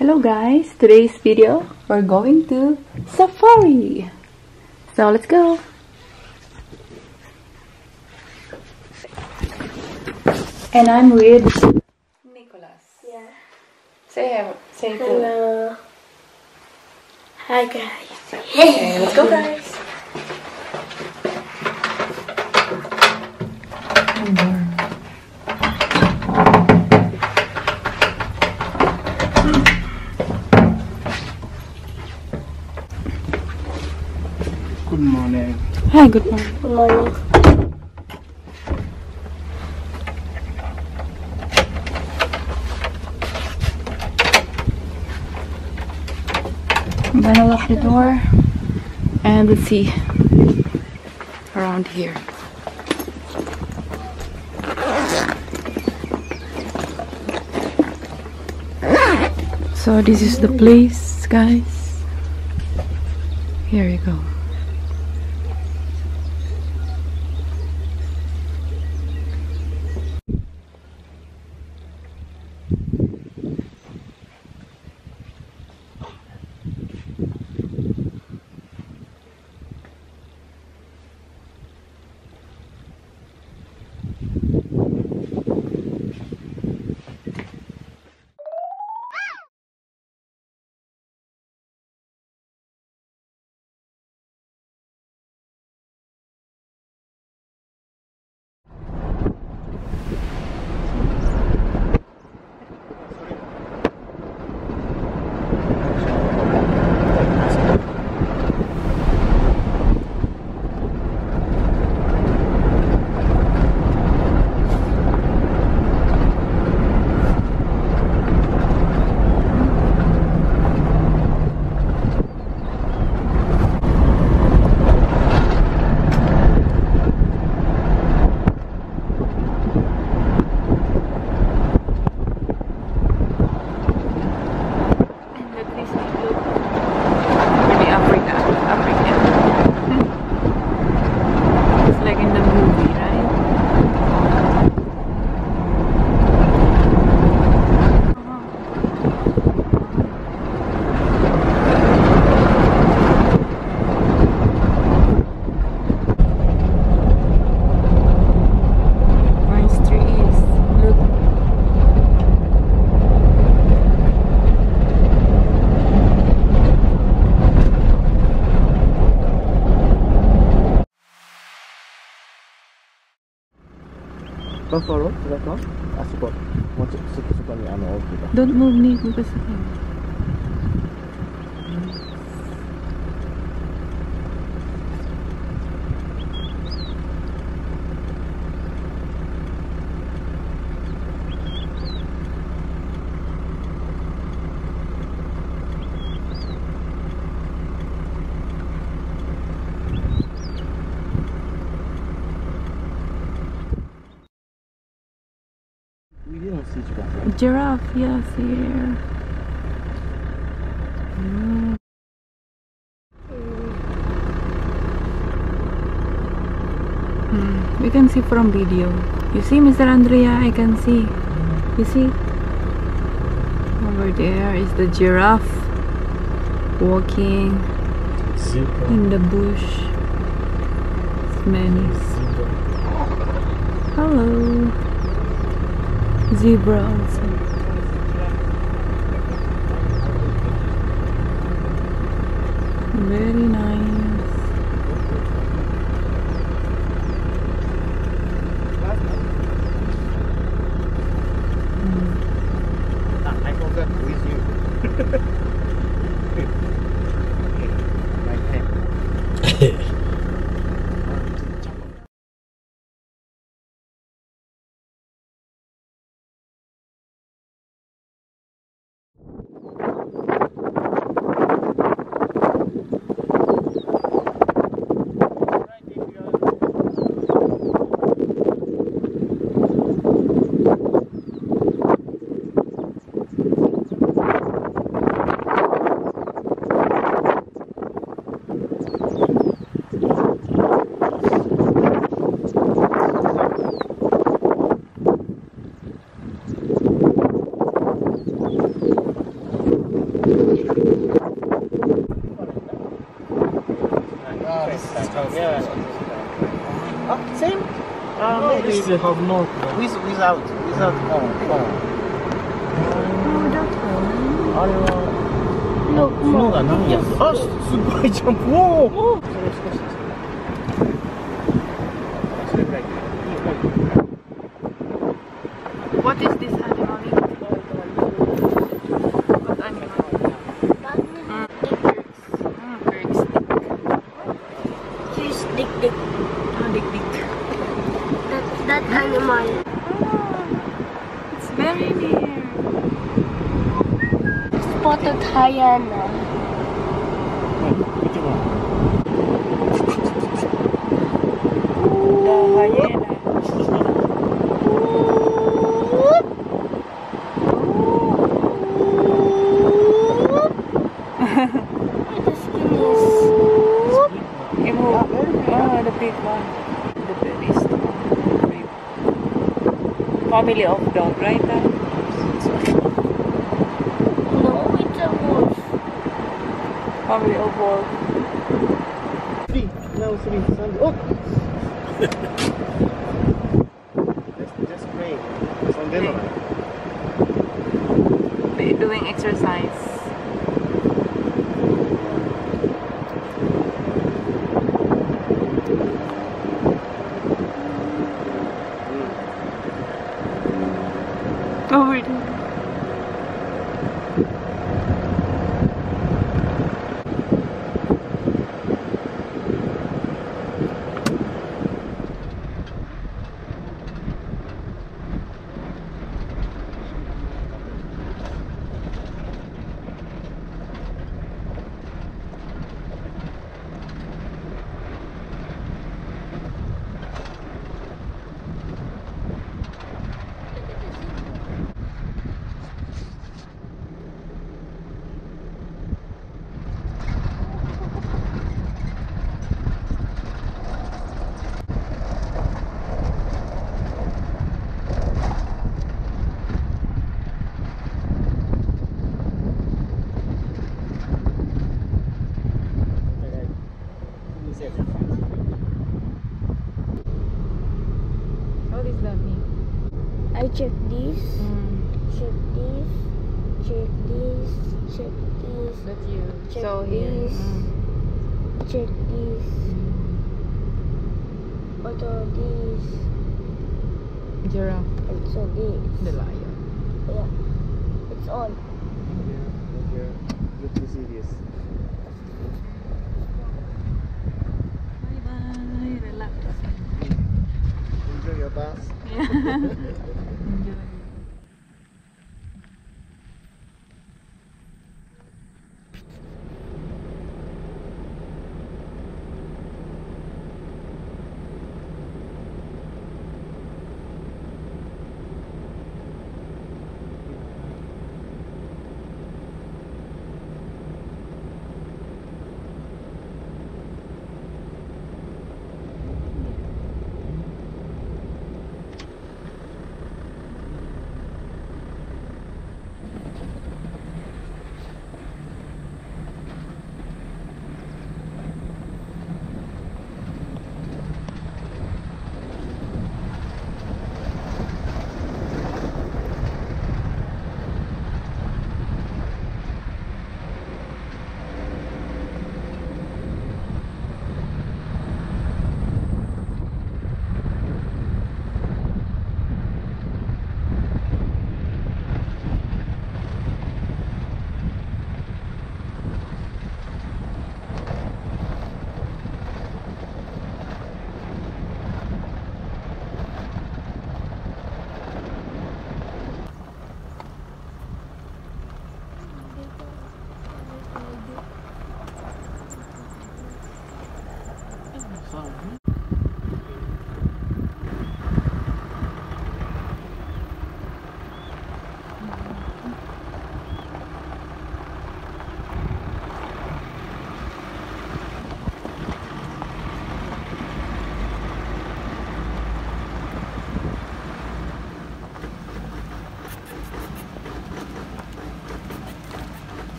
Hello guys, today's video we're going to safari. So let's go. And I'm with Nicholas. Yeah. Say hi, say hello. Hi guys. Okay, let's go guys. Good morning. Hi, good morning. Good morning. I'm gonna lock the door and let's see around here. So this is the place, guys. Here you go. バッファロー違うかあそこもうちょっとそこにあの大きいバッファロー。Don't me. Giraffe. Yes, here. Mm. We can see from video. You see, Mr. Andrea? I can see. You see? Over there is the giraffe walking Zebra. in the bush. It's many. Hello. Zebra also. Very nice. Ah, South. Yeah. Uh, same? Uh, no, maybe. They have not. With, without. Without phone. phone. あれは。の、のが何や。あ、すごいジャンプ。おお。One. Big. Family of dog, right? ah? No, it's a wolf. Family of wolf. Three. No, three. Sunday. Oh! just, just pray. Sunday no. They doing exercise. Oh, really? What does that mean? I check this, check this, check this, check this, That's you. Check so here. this. mm. check this. What are these? Giraffe. It's all this. The lion. Yeah. It's all. Good to see this. Relax. Enjoy your bath. Yeah. Enjoy.